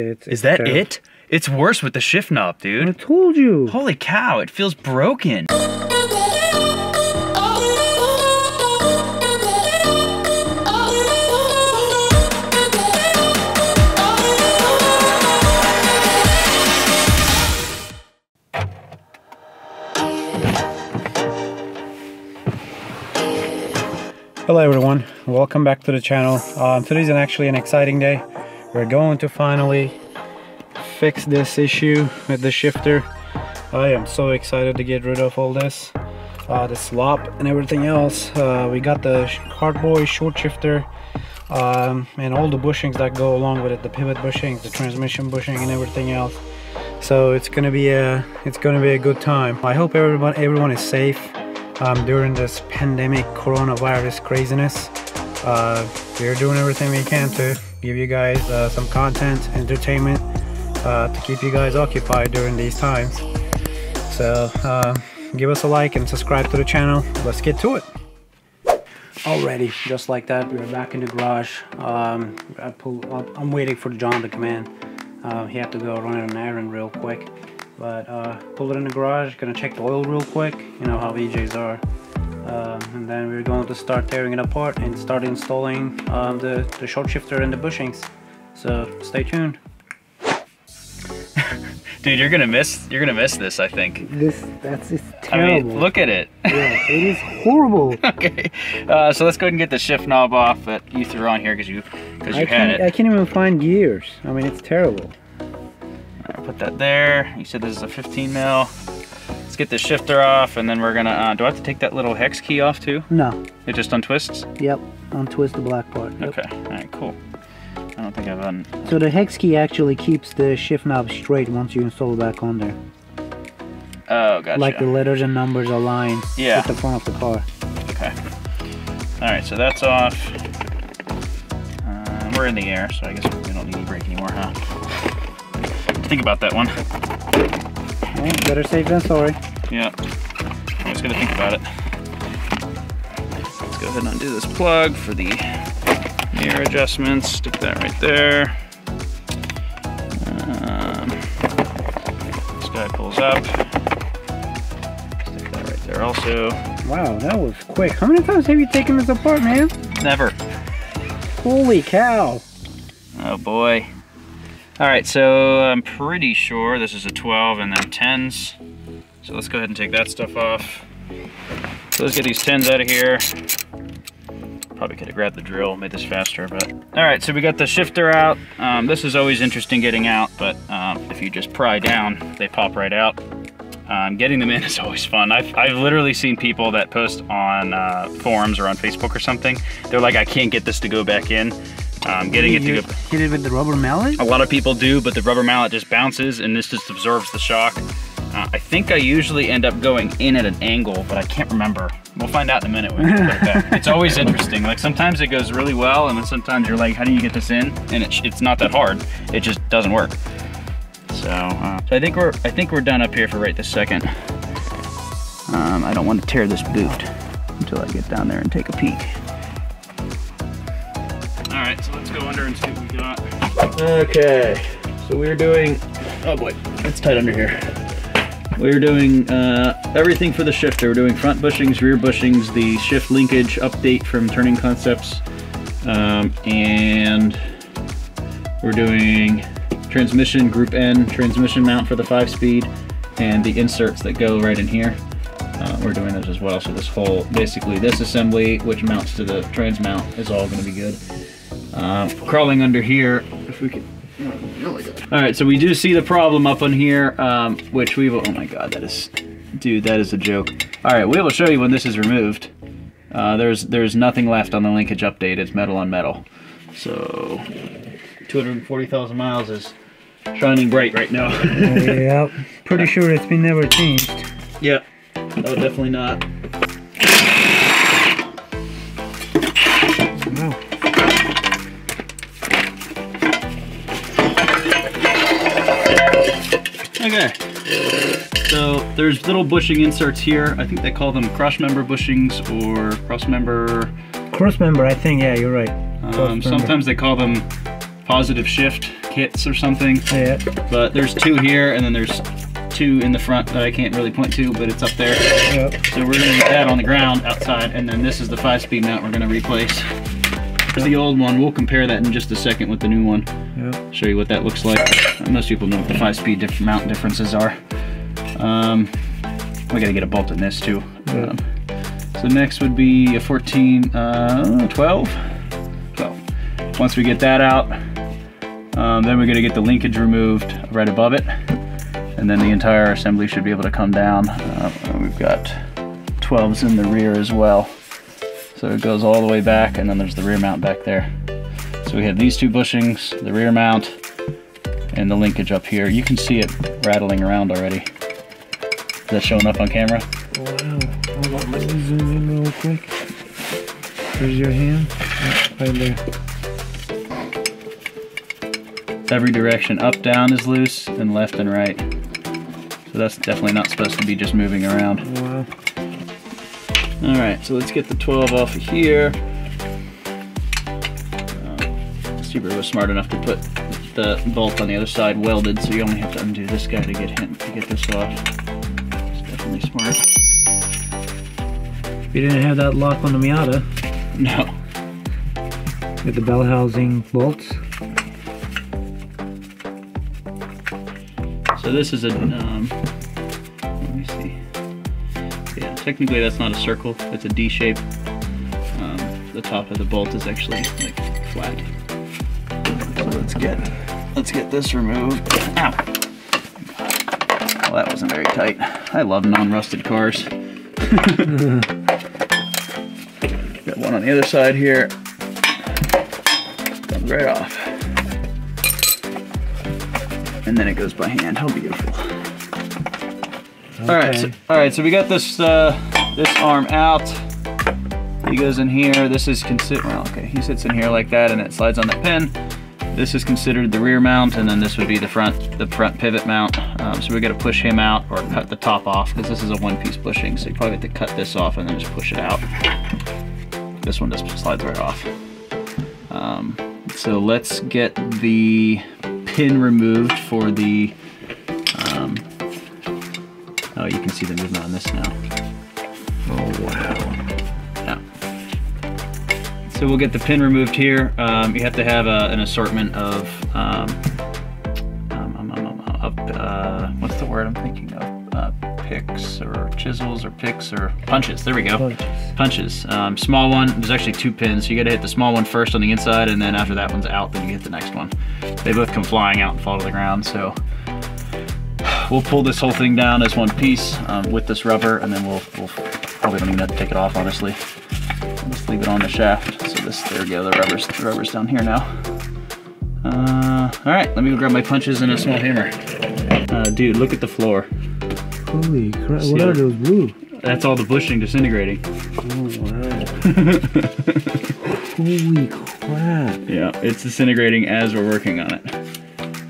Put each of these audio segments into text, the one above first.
It's, Is that it? It's worse with the shift knob, dude. I told you. Holy cow, it feels broken. Hello everyone, welcome back to the channel. Um, today's an actually an exciting day. We're going to finally fix this issue with the shifter. I am so excited to get rid of all this, uh, the slop and everything else. Uh, we got the Kartboy short shifter um, and all the bushings that go along with it, the pivot bushings, the transmission bushing and everything else. So it's gonna be a it's gonna be a good time. I hope everyone everyone is safe um, during this pandemic coronavirus craziness. Uh, we're doing everything we can to give you guys uh, some content, entertainment, uh, to keep you guys occupied during these times. So uh, give us a like and subscribe to the channel. Let's get to it. Already, just like that, we're back in the garage. Um, I I'm waiting for John to come in. Uh, he had to go run an errand real quick. But uh, pull it in the garage, gonna check the oil real quick. You know how EJs are. Um, and then we're going to start tearing it apart and start installing um, the, the short shifter and the bushings. So stay tuned. Dude, you're gonna miss you're gonna miss this, I think. This that's it's I mean, look at it. yeah, it is horrible. okay. Uh, so let's go ahead and get the shift knob off that you threw on here because you because you I had can't, it. I can't even find gears. I mean, it's terrible. Alright, put that there. You said this is a 15 mil. Let's get the shifter off, and then we're gonna. Uh, do I have to take that little hex key off too? No. It just untwists. Yep. Untwist the black part. Yep. Okay. All right. Cool. I don't think I've un. So the hex key actually keeps the shift knob straight once you install it back on there. Oh, gotcha. Like the letters and numbers align Yeah. with the front of the car. Okay. All right. So that's off. Uh, we're in the air, so I guess we don't need any brake anymore, huh? Think about that one. Well, better safe than sorry. Yeah. I'm just gonna think about it. Let's go ahead and undo this plug for the mirror adjustments. Stick that right there. Um, this guy pulls up. Stick that right there also. Wow, that was quick. How many times have you taken this apart, man? Never. Holy cow. Oh boy. All right, so I'm pretty sure this is a 12 and then 10s. So let's go ahead and take that stuff off. So let's get these 10s out of here. Probably could have grabbed the drill, made this faster, but. All right, so we got the shifter out. Um, this is always interesting getting out, but um, if you just pry down, they pop right out. Um, getting them in is always fun. I've, I've literally seen people that post on uh, forums or on Facebook or something. They're like, I can't get this to go back in. Um, getting it to go. hit it with the rubber mallet? A lot of people do, but the rubber mallet just bounces and this just absorbs the shock. Uh, I think I usually end up going in at an angle, but I can't remember. We'll find out in a minute when we it back. It's always interesting. Like sometimes it goes really well, and then sometimes you're like, how do you get this in? And it, it's not that hard. It just doesn't work. So, uh, so I think we're I think we're done up here for right this second. Um, I don't want to tear this boot until I get down there and take a peek. Right, so let's go under and see what we got. Okay, so we're doing, oh boy, it's tight under here. We're doing uh, everything for the shifter. We're doing front bushings, rear bushings, the shift linkage update from Turn in Concepts, um, and we're doing transmission group N, transmission mount for the five speed, and the inserts that go right in here. Uh, we're doing those as well. So this whole, basically this assembly, which mounts to the trans mount, is all going to be good. Uh, crawling under here, if we can. All right, so we do see the problem up on here, um, which we will. Oh my God, that is, dude, that is a joke. All right, we will show you when this is removed. Uh, there's there's nothing left on the linkage update. It's metal on metal. So 240,000 miles is shining bright right now. yep. Pretty sure it's been never changed. Yep. No, definitely not. There's little bushing inserts here. I think they call them cross member bushings or cross member. Cross member, I think, yeah, you're right. Um, sometimes they call them positive shift kits or something. Yeah. But there's two here, and then there's two in the front that I can't really point to, but it's up there. Yep. So we're gonna get that on the ground outside, and then this is the five-speed mount we're gonna replace. There's the old one. We'll compare that in just a second with the new one. Yep. Show you what that looks like. Most people know what the five-speed diff mount differences are. Um, we gotta get a bolt in this too. Yeah. Um, so next would be a 14, uh, 12? 12. Once we get that out, um, then we're gonna get the linkage removed right above it. And then the entire assembly should be able to come down. Uh, we've got 12s in the rear as well. So it goes all the way back and then there's the rear mount back there. So we have these two bushings, the rear mount, and the linkage up here. You can see it rattling around already. Is that showing up on camera? Wow. Hold on, let me zoom in real quick. Where's your hand? Right there. Every direction up, down is loose, and left and right. So that's definitely not supposed to be just moving around. Wow. All right, so let's get the 12 off of here. Uh, Subaru was smart enough to put the bolt on the other side welded, so you only have to undo this guy to get him to get this off. It's definitely smart. You didn't have that lock on the Miata No. with the bell housing bolts. So this is a, um, let me see. Yeah, technically that's not a circle, it's a D shape. Um, the top of the bolt is actually like flat. So let's get, let's get this removed. Ow! Well, that wasn't very tight. I love non-rusted cars. Got one on the other side here. Comes right off and then it goes by hand. How beautiful! All right, so, all right. So we got this uh, this arm out. He goes in here. This is considered. Well, okay. He sits in here like that, and it slides on that pin. This is considered the rear mount, and then this would be the front the front pivot mount. Um, so we got to push him out or cut the top off because this is a one-piece bushing. So you probably have to cut this off and then just push it out. This one just slides right off. Um, so let's get the pin removed for the, um, oh, you can see the movement on this now. So we'll get the pin removed here. Um, you have to have a, an assortment of, um, um, um, um, um, uh, what's the word I'm thinking of? Uh, picks or chisels or picks or punches. There we go. Punches. Punches. Um, small one, there's actually two pins. So you gotta hit the small one first on the inside and then after that one's out, then you hit the next one. They both come flying out and fall to the ground. So we'll pull this whole thing down as one piece um, with this rubber and then we'll, we'll probably don't even have to take it off honestly. Just leave it on the shaft. So this, there we go, the rubber's, the rubber's down here now. Uh, all right, let me go grab my punches and a small hammer. Uh, dude, look at the floor. Holy crap! See What are those blue? That's all the bushing disintegrating. Oh wow. Holy crap! Yeah, it's disintegrating as we're working on it.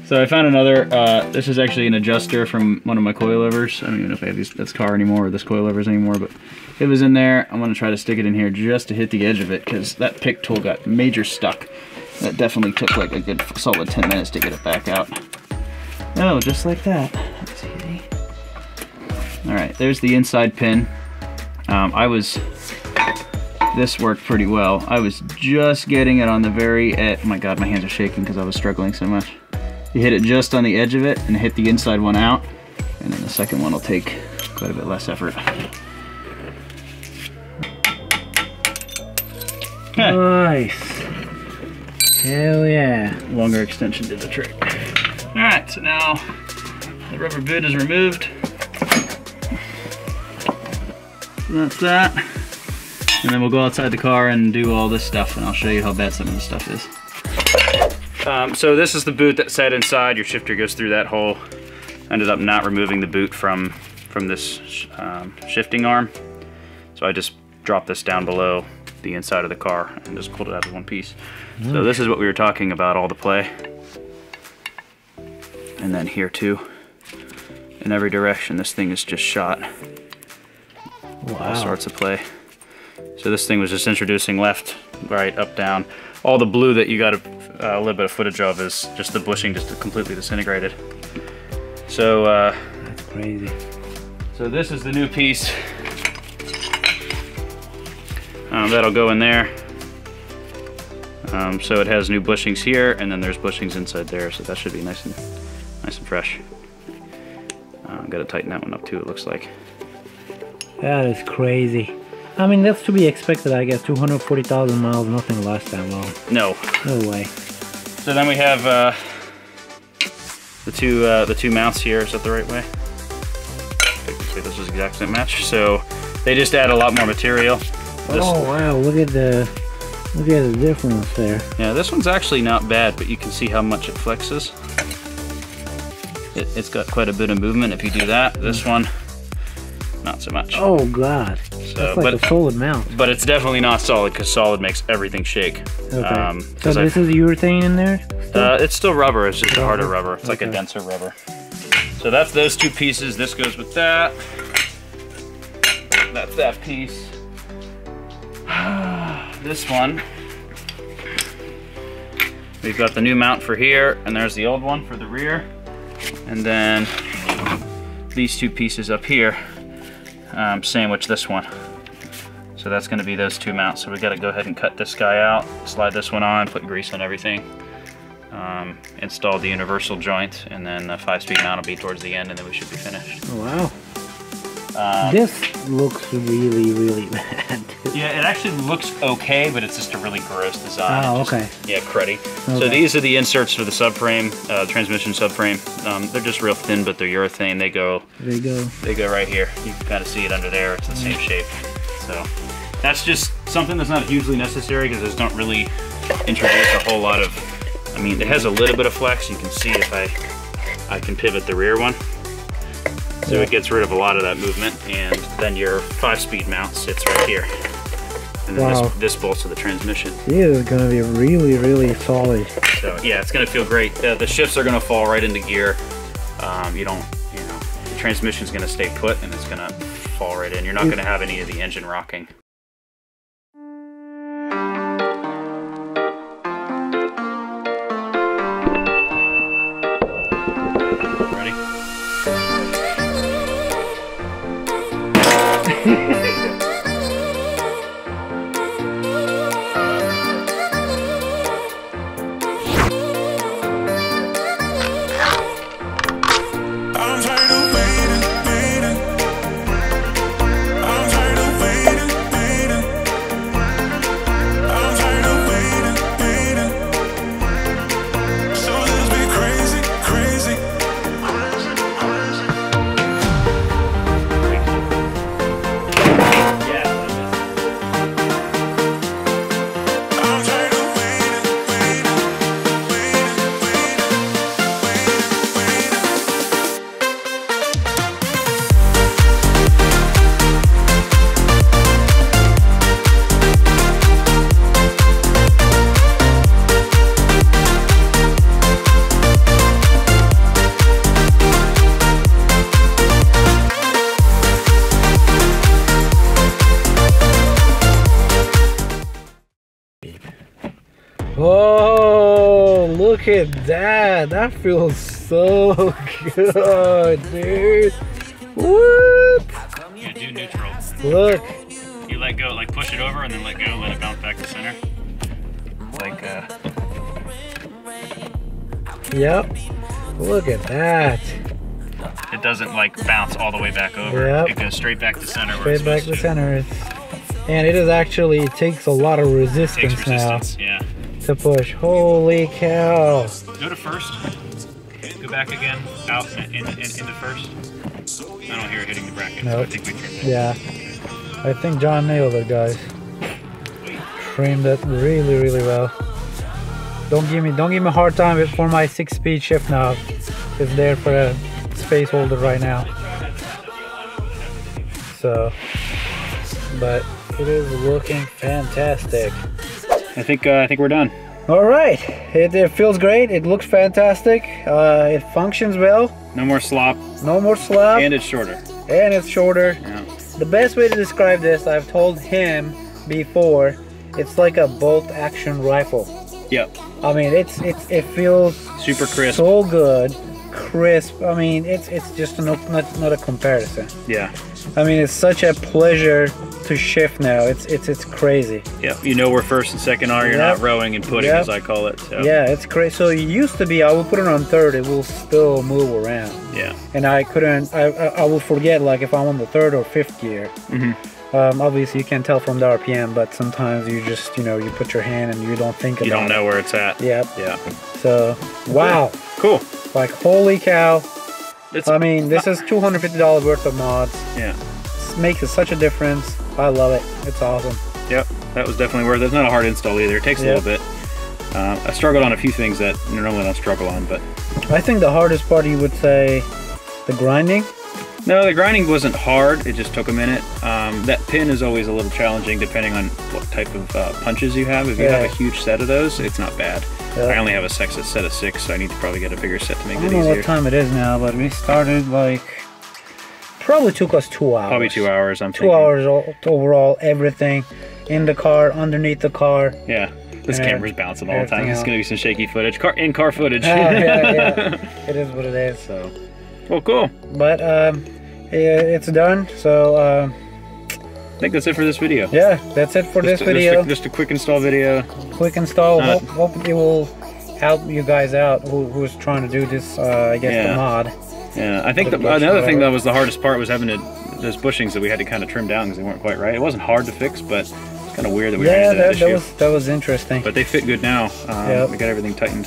So I found another, uh, this is actually an adjuster from one of my coilovers. I don't even know if I have these, this car anymore or this coilovers anymore, but it was in there. I'm gonna try to stick it in here just to hit the edge of it because that pick tool got major stuck. That definitely took like a good solid 10 minutes to get it back out. Oh, just like that. That's easy. All right, there's the inside pin. Um, I was, this worked pretty well. I was just getting it on the very. Oh my God, my hands are shaking because I was struggling so much. You hit it just on the edge of it and hit the inside one out. And then the second one will take quite a bit less effort. Nice. Hell yeah. longer extension did the trick. All right, so now the rubber boot is removed. So that's that. And then we'll go outside the car and do all this stuff and I'll show you how bad some of the stuff is. Um, so this is the boot that sat inside. Your shifter goes through that hole. Ended up not removing the boot from, from this um, shifting arm. So I just dropped this down below the inside of the car and just pulled it out as one piece. So this is what we were talking about, all the play. And then here too. In every direction, this thing is just shot. All sorts of play. So this thing was just introducing left, right, up, down. All the blue that you got uh, a little bit of footage of is just the bushing just completely disintegrated. So, uh, That's crazy. so this is the new piece. Um, that'll go in there. Um, so it has new bushings here, and then there's bushings inside there, so that should be nice and nice and fresh. Uh, Got to tighten that one up too. It looks like. That is crazy. I mean, that's to be expected, I guess. 240,000 miles, nothing lasts that long. No. No way. So then we have uh, the two uh, the two mounts here. Is that the right way? This is exact same match. So they just add a lot more material. This, Oh wow, look at the look at the difference there. Yeah, this one's actually not bad, but you can see how much it flexes. It, it's got quite a bit of movement if you do that. This one, not so much. Oh god. So, That's like but a solid mount. but it's definitely not solid because solid makes everything shake. Okay. Um, so this I've- is urethane in there? Uh, it's still rubber. It's just a harder Rubber? rubber. It's like a denser rubber. So that's those two pieces. This goes with that. That's that piece. this one. We've got the new mount for here, and there's the old one for the rear. And then these two pieces up here um, sandwich this one. So that's going to be those two mounts. So we got to go ahead and cut this guy out, slide this one on, put grease on everything um, install the universal joint, and then the five-speed mount will be towards the end, and then we should be finished. Oh, wow. Um, This looks really, really bad. yeah, it actually looks okay, but it's just a really gross design. Oh, just- okay. Yeah, cruddy. So these are the inserts for the subframe, uh, transmission subframe. Um, they're just real thin, but they're urethane. They go, They go. they go right here. You can kind of see it under there. It's the same shape. So that's just something that's not hugely necessary because those don't really introduce a whole lot of. I mean, it has a little bit of flex. You can see if I I can pivot the rear one. So it gets rid of a lot of that movement, and then your five-speed mount sits right here. And then Wow. this, this bolts to the transmission. This is gonna be really, really solid. So yeah, it's gonna feel great. Uh, the shifts are gonna fall right into gear. Um, you don't, you know, the transmission's gonna stay put and it's gonna fall right in. You're not gonna have any of the engine rocking. Oh, look at that. That feels so good, dude. What? Yeah, do neutral. Look. You let go, like push it over and then let go, let it bounce back to center. Like, uh, Yep. Look at that. it doesn't like bounce all the way back over. Yep. It goes straight back to center. Straight back to supposed center. It's- And it is actually it takes a lot of Takes resistance now resistance, to push. Holy cow. Go to first. Go back again, out in, in, in, into first. I don't hear it hitting the bracket, so I think we trimmed it. Yeah. I think John nailed it, guys. Trimmed it really, really well. Don't give me don't give me a hard time for my six speed shift knob. It's there for a space holder right now. So but it is looking fantastic. I think uh, I think we're done. All right, it, it feels great. It looks fantastic. Uh, it functions well. No more slop, No more slop. and it's shorter. and it's shorter. Yeah. The best way to describe this, I've told him before, it's like a bolt action rifle. Yep. I mean, it's it's it feels Super crisp. so good, crisp. I mean, it's it's just no, not not a comparison. Yeah. I mean, it's such a pleasure to shift now. It's it's it's crazy. Yeah. You know where first and second are. You're Yep. not rowing and putting, Yep. as I call it. So. Yeah, it's crazy. So it used to be I would put it on third, it will still move around, Yeah. and I couldn't. I I, I will forget like if I'm on the third or fifth gear. Mhm. Um, obviously, you can't tell from the RPM, but sometimes you just you know you put your hand and you don't think about You don't it. know where it's at. Yep. Yeah. So wow, Cool. like holy cow. It's, I mean, this is two hundred fifty dollars worth of mods. yeah. This makes it such a difference. I love it. It's awesome. Yep. That was definitely worth it. It's not a hard install either. It takes a little bit. Uh, I struggled on a few things that normally don't struggle on, but I think the hardest part you would say the grinding. No, the grinding wasn't hard. It just took a minute. Um, that pin is always a little challenging depending on what type of uh, punches you have. If you Yeah. have a huge set of those, it's not bad. Yeah. I only have a sex- set of six, so I need to probably get a bigger set to make I it don't know what time it is now, but we started like probably took us two hours. Probably two hours. I'm Two thinking. hours all, overall, everything in the car, underneath the car. Yeah. This And camera's bouncing all the time. It's gonna be some shaky footage. Car in car footage. Oh, yeah, yeah. It is what it is. so, well, cool. But um, it's done. So um, I think that's it for this video. yeah, that's it for Just this a- video. Just a, just a quick install video. Quick install. Uh, hope, hope it will help you guys out who, who's trying to do this. Uh, I guess Yeah. the mod. Yeah, I think The the, another thing that was the hardest part was having to those bushings that we had to kind of trim down because they weren't quite right. It wasn't hard to fix, but it's kind of weird that we Yeah, ran into that, that, that issue. was that was interesting. But they fit good now. Um, Yep. We got everything tightened.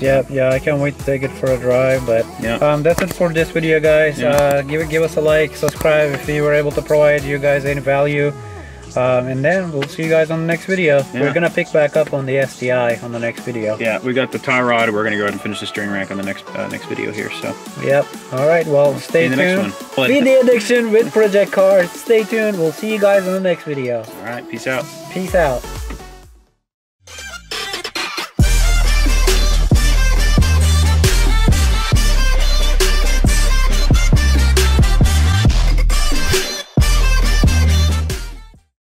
Yeah, yeah, I can't wait to take it for a drive. But Yeah. um, that's it for this video, guys. Yeah. Uh, give it, give us a like, subscribe if we were able to provide you guys any value. Um, and then we'll see you guys on the next video. Yeah. We're gonna pick back up on the STI on the next video. Yeah, we got the tie rod. We're gonna go ahead and finish the steering rack on the next uh, next video here. So Yep. All right. Well, stay in the tuned. next one. Be the addiction with Project Cars. Stay tuned. We'll see you guys on the next video. All right, peace out. Peace out.